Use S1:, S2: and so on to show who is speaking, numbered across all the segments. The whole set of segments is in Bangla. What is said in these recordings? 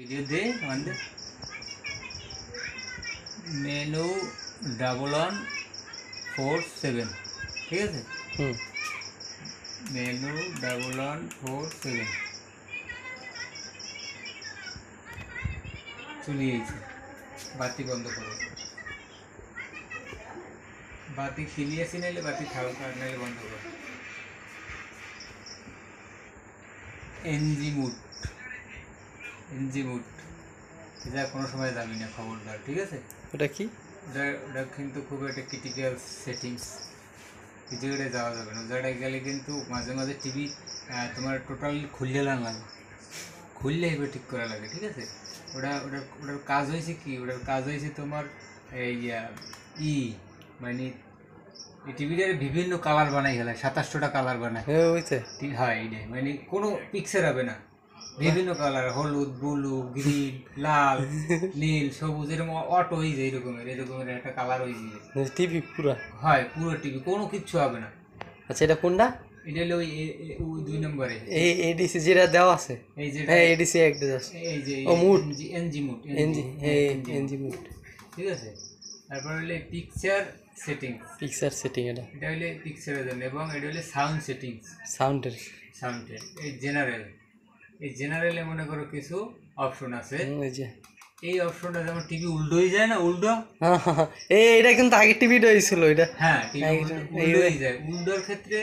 S1: ভিডিও দে আমাদের menu double one four seven ঠিক আছে?
S2: হুম।
S1: Menu double one four seven চলে গেছে বাতি বন্ধ করো। বাতি খিলিয়েছি নাইলে বাতি থাকুক আর নাইলে বন্ধ করো। NG mood. এনজি মুড এটা কোনো সময় যাবি না খবরদার ঠিক আছে?
S2: ওটা কি?
S1: ওটা ওটা কিন্তু খুব একটা ক্রিটিক্যাল সেটিংস এই জায়গাটায় যাওয়া যাবে না। জায়গাটায় গেলে কিন্তু মাঝে মাঝে টিভি তোমার টোটাল খুললে না লাগে। খুললে এবার ঠিক করা লাগে ঠিক আছে? ওটা ওটা ওটার কাজ হয়েছে কি? ওটার কাজ হয়েছে তোমার এই ই মানে এই টিভিটার বিভিন্ন কালার বানাই গেলে সাতাশটা কালার বানায়।
S2: হ্যাঁ ওইতে
S1: টি- হ্যাঁ এইটাই। মানে কোনো পিকচার হবে না। বিভিন্ন কালার হলুদ ব্লু গ্রিন লাল নীল সবুজ এরকম অটো হয়ে যায় এরকমের এরকমের একটা কালার হয়ে যায়
S2: টিভি পুরো?
S1: হয় পুরো টিভি কোনো কিচ্ছু হবে না।
S2: আচ্ছা এটা কোনটা?
S1: এটা হলো ওই দুই নম্বরে।
S2: এই এডিসি যেটা দেওয়া আছে?
S1: এই যে
S2: হ্যাঁ এডিসি একটা আছে।
S1: এই যে
S2: ও, mood।
S1: এনজি মুড
S2: এনজি হ্যাঁ এনজি মুড
S1: ঠিক আছে? তারপর হলে পিকচার সেটিং
S2: পিকচার সেটিং এটা।
S1: এটা হলে পিকচারের জন্য এবং এটা হলে সাউন্ড সেটিংস
S2: সাউন্ডের
S1: সাউন্ডের এই জেনারেল এই জেনারেলে মনে করো কিছু অপশন আছে।
S2: এই
S1: অপশনটা যেমন টিভি উল্টো হয়ে যায় না উল্টো।
S2: এই এটা কিন্তু আগে টিভিটা হয়েছিল এটা
S1: হ্যাঁ টিভি উল্টো হয়ে যায়। উল্টোর ক্ষেত্রে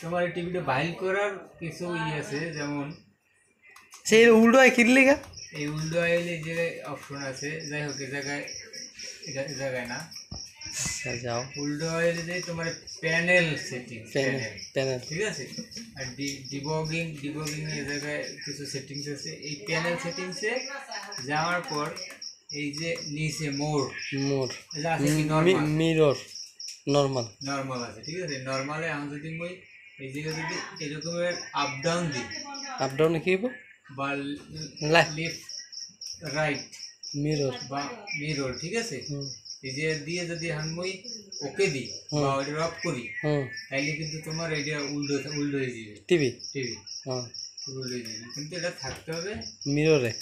S1: তোমার এই টিভিটা বাইল করার কিছু ই আছে যেমন
S2: সেই উল্টো হয় কিনলি গা?
S1: এই উল্টো আইলে যে অপশন আছে যাই হোক এই জায়গায় জায়গায় না।
S2: আচ্ছা যাও।
S1: উল্টো আইলে যে তোমার প্যানেল সেটিং
S2: প্যানেল
S1: ঠিক আছে? আর ডিবগিং ডিবগিং এর জায়গায় কিছু সেটিংস আছে। এই প্যানেল সেটিংসে যাওয়ার পর এই যে নিচে মোর
S2: মোর মিরর নর্মাল
S1: নর্মাল আছে ঠিক আছে? নর্মালে আমি যদি মই এই জায়গায় যদি এরকমের আপ ডাউন দিই
S2: আপ ডাউনে কি হইব?
S1: বা
S2: লেফট
S1: রাইট
S2: মিরর
S1: বা মিরর ঠিক আছে? যে দিয়ে যদি আমি মই ওকে দিই বা ওটা করি তাইলে কিন্তু তোমার এটা উল্টো উল্টো হয়ে যাবে।
S2: টিভি?
S1: টিভি।
S2: হ্যাঁ
S1: উল্টো হয়ে যাবে। কিন্তু এটা থাকতে হবে
S2: মিররে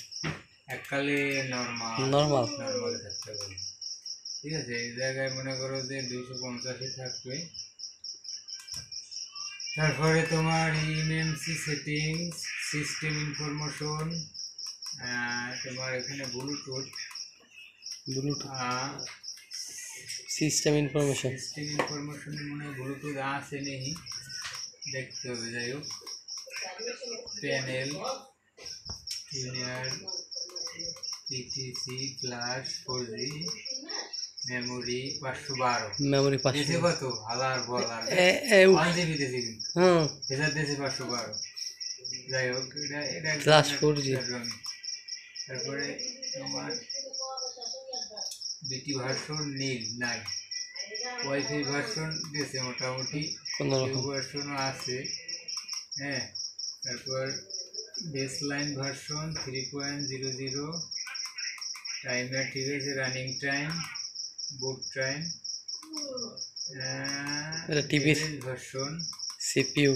S1: এককালে নর্মাল
S2: নর্মাল
S1: নর্মালে থাকতে হবে। ঠিক আছে এই জায়গায় মনে করো যে দুইশো পঞ্চাশে থাকবে। তারপরে তোমার ইএমএমসি সেটিংস সিস্টেম ইনফরমেশন তোমার এখানে Bluetooth
S2: Bluetooth system information
S1: system information মনে হয় ব্লুটুথ আছে নেই দেখতে হবে যাই হোক। Panel inner PTC flash four G memory পাঁচশো বারো।
S2: মেমোরি পাঁচশো।
S1: কত হালার বলার। ওয়ান জিবি দেশে কিন্তু
S2: হুম।
S1: দেশে পাঁচশো বারো। যাই হোক এটা এটা
S2: Class 4G
S1: একদম। তারপরে তোমার বিটি ভার্সন নীল নাই। ওয়াইফাই ভার্সন দিয়েছে মোটামুটি ভার্সনও আছে হ্যাঁ। তারপর base line version three point zero zero timer ঠিক আছে রানিং টাইম বুট টাইম
S2: র
S1: ভার্সন
S2: সিপিইউ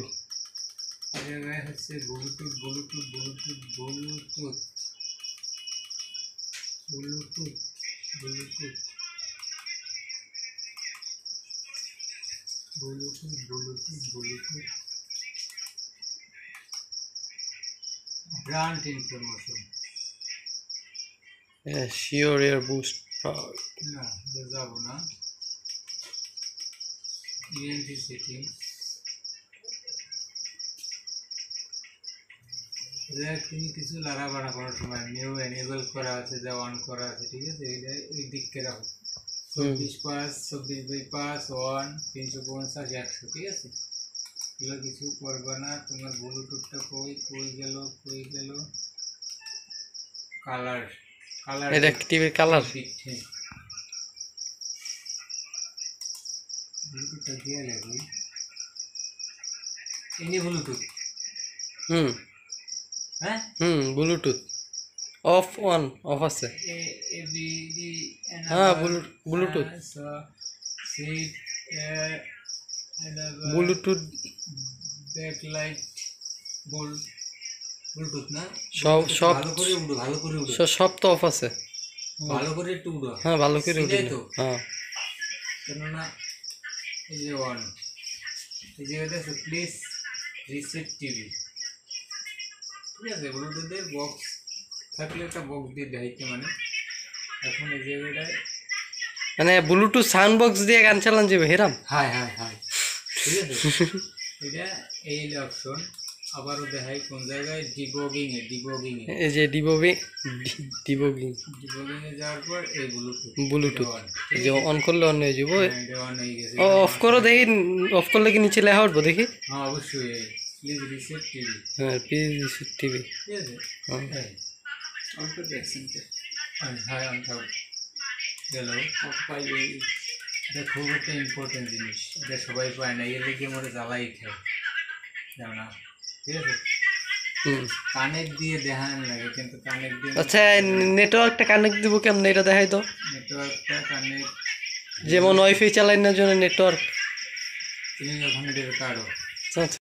S1: জায়গায় হচ্ছে Bluetooth Bluetooth Bluetooth Bluetooth Bluetooth bulletin bulletin bulletin bulletin brand information
S2: sure air boost
S1: power ना যাব না ইএনটি সেটিংস সেটিং তুমি কিছু লাগাবাড়া করার সময় নিউ এনেবল করা আছে যা অন করা আছে ঠিক আছে? এটা ওই দিককে রাখো। চব্বিশ পাঁচ চব্বিশ বাই পাঁচ ওয়ান তিনশো পঞ্চাশ একশো ঠিক আছে? এগুলো কিছু করবে না তোমার ব্লুটুথটা কই কই গেল কই গেল? কালার কালার
S2: এটা টিভির কালার
S1: ব্লুটুথটা দিয়ে লাগবে এনে ব্লুটুথ
S2: হুম।
S1: হ্যাঁ?
S2: হুম ব্লুটুথ অফ অন অফ আছে। হ্যাঁ.
S1: Seat
S2: Bluetooth
S1: backlight bolt Bluetooth না?
S2: সব সব
S1: ভালো করে উঠো ভালো করে উঠো
S2: সব তো অফ আছে।
S1: ভালো করে একটু
S2: হ্যাঁ ভালো করে উঠে
S1: তো।
S2: হ্যাঁ।
S1: কেননা এই যে ওয়ান এই যে প্লিজ রিসেট টিভি ঠিক আছে ব্লুটুথের বক্স থাকলে একটা বক্স দিয়ে দেখাইতে মানে? এখন এই জায়গাটায়
S2: মানে ব্লুটুথ সাউন্ড বক্স দিয়ে গান চালান যাবে হেরাম?
S1: হাই হাই হাই ঠিক আছে? এটা এই অপশন আবারও দেখাই কোন জায়গায়? ডিবগিং এ ডিবগিং এ
S2: এই যে ডিবোবি ডিবোগিং
S1: ডিবগিং এ যাওয়ার পর এই ব্লুটুথ
S2: ব্লুটুথ এই যে অন করলে অন হয়ে যাব
S1: অন হয়ে গেছে
S2: অফ করো দেখি অফ করলে কি নিচে লেখা উঠবো দেখি।
S1: হ্যাঁ অবশ্যই। প্লিজ রিসেট টিভি
S2: হ্যাঁ প্লিজ টিভি
S1: ঠিক আছে
S2: হ্যাঁ।
S1: অন করে দেখছেন তো। হ্যাঁ অন থাক গেল। এটা খুব একটা ইম্পর্টেন্ট জিনিস। এটা সবাই পায় না এর লেগে মরে জ্বালাই খায়। জানো না? ঠিক আছে?
S2: হুম।
S1: কানেক্ট দিয়ে দেখান লাগে কিন্তু কানেক্ট দিয়ে
S2: আচ্ছা নেটওয়ার্কটা কানেক্ট দিব কেমন? এটা দেখাই তো
S1: নেটওয়ার্কটা কানেক্ট
S2: যেমন ওয়াইফাই চালানোর জন্য নেটওয়ার্ক
S1: তুমি যখন এটা কাটো
S2: আচ্ছা।